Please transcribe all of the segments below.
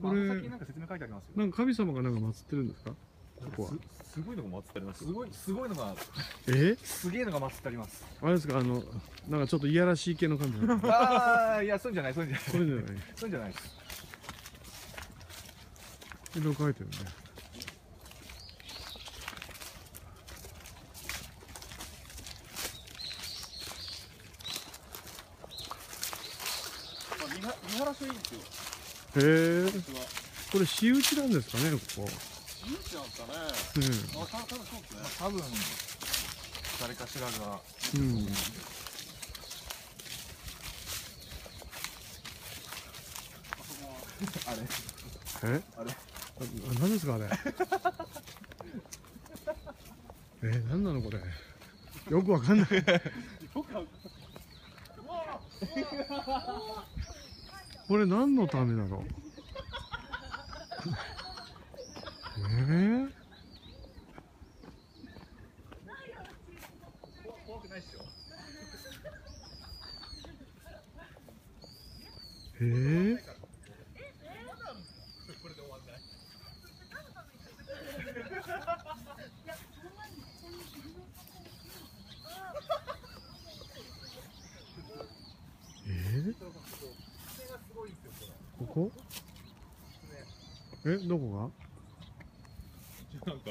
これ先になんか説明書いてありますよ。なんか神様がなんか祀ってるんですか？ここは。すすごいのが祀ってありますすごいすごいのがえ？すげえのが祀ってあります。あれですか？あのなんかちょっといやらしい系の感じああいやそうじゃないそうじゃない。れじゃない。そうじゃない。ですいろいろ書いてるね。見晴らしはいいんですよへえこれ私有地なんですかねここ。誘致なんですかね。うん。あた多分そうですね多分誰かしらが。うん。あれ？えあれ？あ何ですかあれ？え何なのこれ？よくわかんない これ何のためだろうえ？怖くないっすよー、え？ー、え、ここ？えどこなんか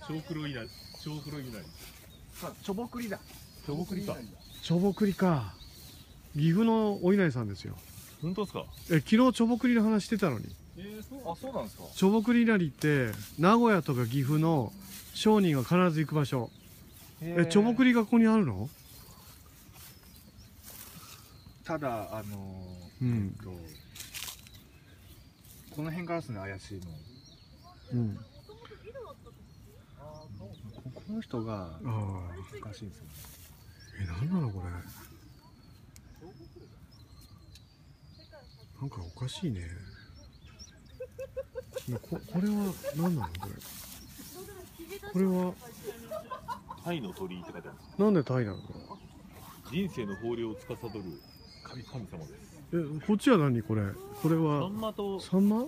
小黒いな小黒いなちょぼくりだ。ちょぼくりか。がちょぼくりか。岐阜のお稲荷さんですよ。本当ですか？え昨日ちょぼくりの話してたのに。えー、そう。あそうなんですか。ちょぼくり稲荷って名古屋とか岐阜の商人が必ず行く場所。えちょぼくりりがここにあるの？ただあのーうん。えっとこの辺からですね怪しいの。うん。ここの人がああおかしいんですよえ何なのこれ？なんかおかしいね。ねここれは何なのこれ？これは？タイの鳥居って書いてあるんですなんでタイなのこ人生の豊漁を司る神神様です。れえこっちは何？これ。これサはンマとサンマ？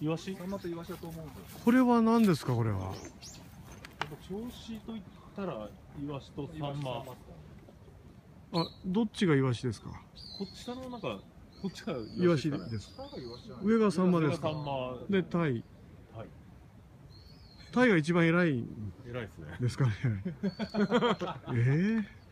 イワシ？やサンマとイワシだと思うんです。よこれは何ですか？これは。っぱ銚子と言ったらイワシとサンマ。あどっちがイワシですか？こっち下のなんかこっちがイワシです上がサンマです上がサかンマ。でタイ。はいタイが一番偉いん偉いですね。ですかね。ええ